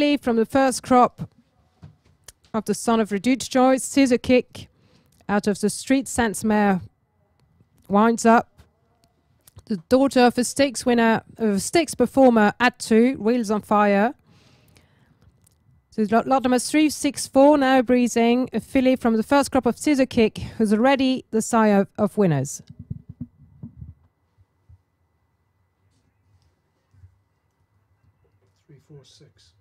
from the first crop of the son of Redoute's Choice, Scissor Kick, out of the Street Sense mare, winds up. The daughter of a stakes winner, of a stakes performer at two, Wheels on Fire. So lot, lot number three, six, four now breezing, a filly from the first crop of Scissor Kick, who's already the sire of, of winners. Three, four, six.